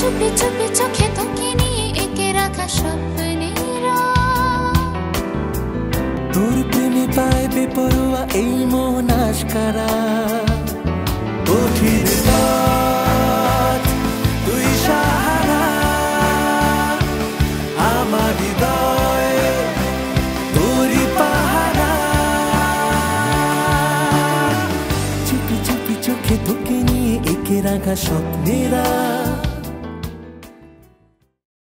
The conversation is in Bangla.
চুপি চুপি চোখে তোকে নিয়ে একে রাখা স্বপ্নের তোর প্রেমে পায় বেপরোয়া এই মন আশকারা। কঠিন পথ তুই সাহারা। আমার হৃদয় তোরি পাহারা। চুপি চুপি একে রাখা স্বপ্নেরা।